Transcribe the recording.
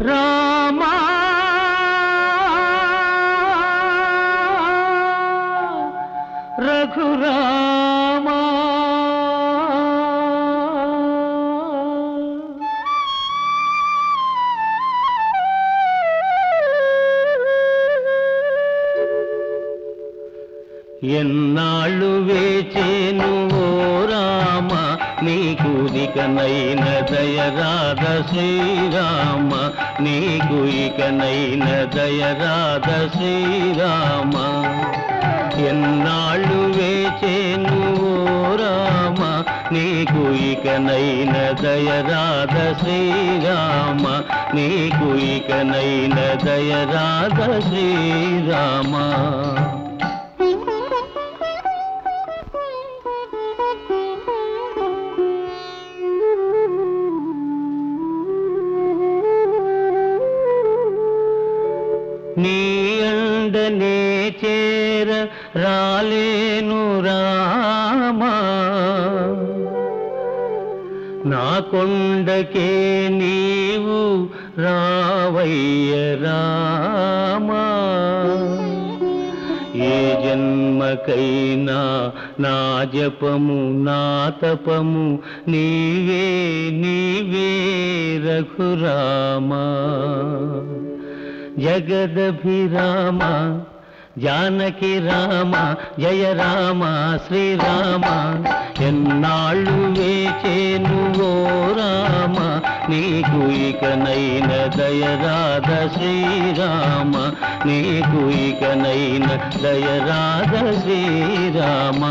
రామా రఘురామా. ఎన్నాళ్ళు వేచేను ఓ రామా నీకు ఇకనైన దయరాధ శ్రీరామ నీకు ఇకనైన దయరాధ శ్రీరామ. ఎన్నాళ్ళు వేచేను రామ నీకు ఇకనైన దయరాధ శ్రీరామ నీకు ఇకనైన దయరాధ శ్రీరామ. నీ అండనే చేర రాలేను రామా. నా కొండకే నీవు రావయ్య రామా. ఏ జన్మకైనా నా జపము నా తపము నీవే నీవే రఘురామా. జగదభిరామ జానకి రామ జయ రామ శ్రీరామ ఎన్నాళ్ళు వేచేను ఓ రామ నీకు ఇకనైన దయరాధ శ్రీరామ నీకు ఇకనైన దయరాధ శ్రీరామ